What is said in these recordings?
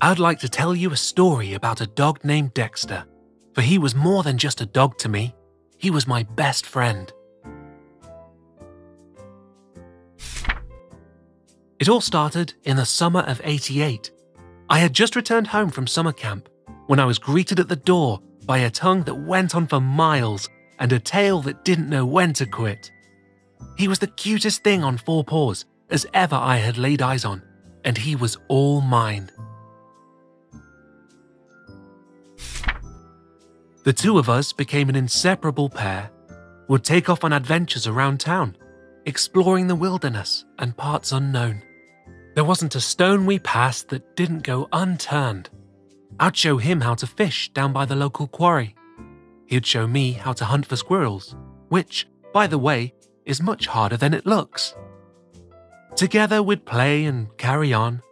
I'd like to tell you a story about a dog named Dexter, for he was more than just a dog to me, he was my best friend. It all started in the summer of 88. I had just returned home from summer camp when I was greeted at the door by a tongue that went on for miles and a tail that didn't know when to quit. He was the cutest thing on four paws as ever I had laid eyes on, and he was all mine. The two of us became an inseparable pair, would take off on adventures around town, exploring the wilderness and parts unknown. There wasn't a stone we passed that didn't go unturned. I'd show him how to fish down by the local quarry. He'd show me how to hunt for squirrels, which, by the way, is much harder than it looks. Together we'd play and carry on.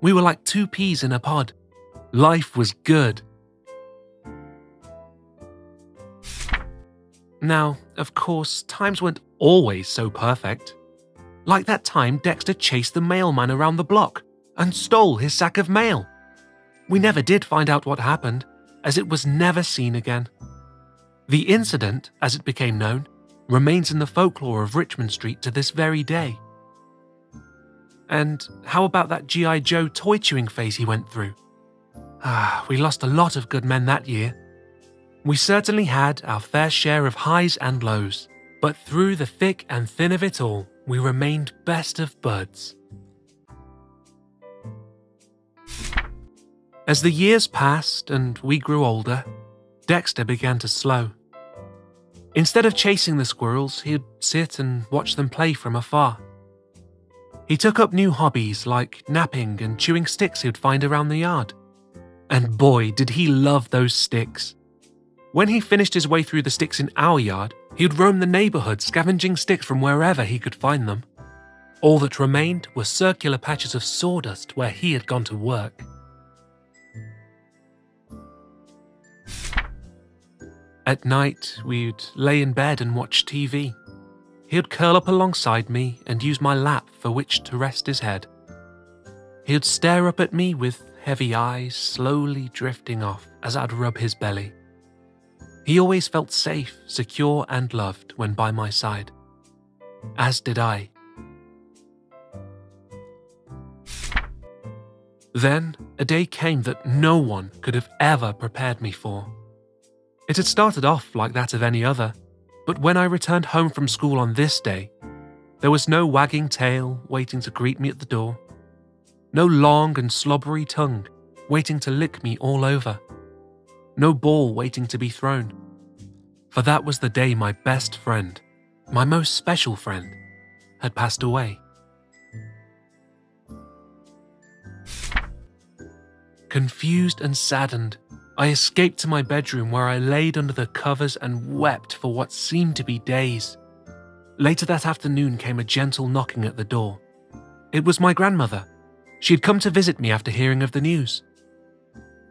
We were like two peas in a pod. Life was good. Now, of course, times weren't always so perfect. Like that time Dexter chased the mailman around the block and stole his sack of mail. We never did find out what happened, as it was never seen again. The incident, as it became known, remains in the folklore of Richmond Street to this very day. And how about that G.I. Joe toy chewing phase he went through? Ah, we lost a lot of good men that year. We certainly had our fair share of highs and lows, but through the thick and thin of it all, we remained best of buds. As the years passed and we grew older, Dexter began to slow. Instead of chasing the squirrels, he'd sit and watch them play from afar. He took up new hobbies like napping and chewing sticks he'd find around the yard. And boy, did he love those sticks. When he finished his way through the sticks in our yard, he'd roam the neighbourhood scavenging sticks from wherever he could find them. All that remained were circular patches of sawdust where he had gone to work. At night, we'd lay in bed and watch TV. He'd curl up alongside me and use my lap for which to rest his head. He'd stare up at me with heavy eyes slowly drifting off as I'd rub his belly. He always felt safe, secure, and loved when by my side. As did I. Then, a day came that no one could have ever prepared me for. It had started off like that of any other, but when I returned home from school on this day, there was no wagging tail waiting to greet me at the door, no long and slobbery tongue waiting to lick me all over no ball waiting to be thrown. For that was the day my best friend, my most special friend, had passed away. Confused and saddened, I escaped to my bedroom where I laid under the covers and wept for what seemed to be days. Later that afternoon came a gentle knocking at the door. It was my grandmother. She had come to visit me after hearing of the news.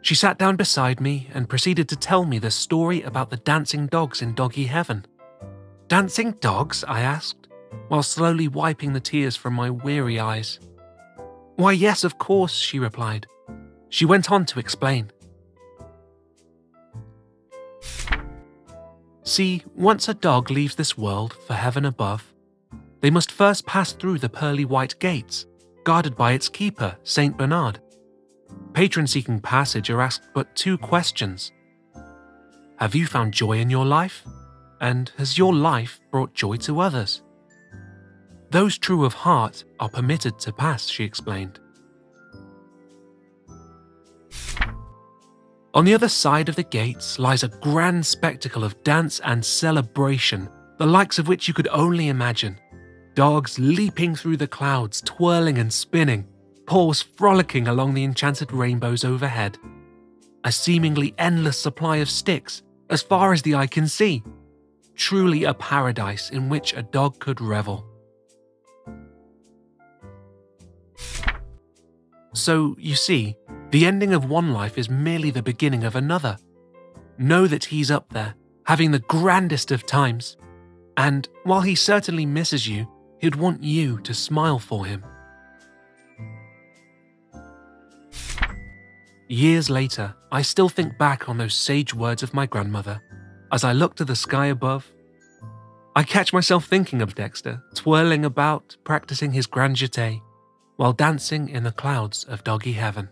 She sat down beside me and proceeded to tell me the story about the dancing dogs in Doggy Heaven. Dancing dogs? I asked, while slowly wiping the tears from my weary eyes. Why, yes, of course, she replied. She went on to explain. See, once a dog leaves this world for heaven above, they must first pass through the pearly white gates, guarded by its keeper, Saint Bernard. Patron seeking passage are asked but two questions Have you found joy in your life? And has your life brought joy to others? Those true of heart are permitted to pass, she explained. On the other side of the gates lies a grand spectacle of dance and celebration, the likes of which you could only imagine. Dogs leaping through the clouds, twirling and spinning, paws frolicking along the enchanted rainbows overhead. A seemingly endless supply of sticks, as far as the eye can see. Truly a paradise in which a dog could revel. So, you see, the ending of one life is merely the beginning of another. Know that he's up there, having the grandest of times. And while he certainly misses you, he'd want you to smile for him. Years later, I still think back on those sage words of my grandmother as I look to the sky above. I catch myself thinking of Dexter, twirling about, practicing his grand jeté, while dancing in the clouds of doggy heaven.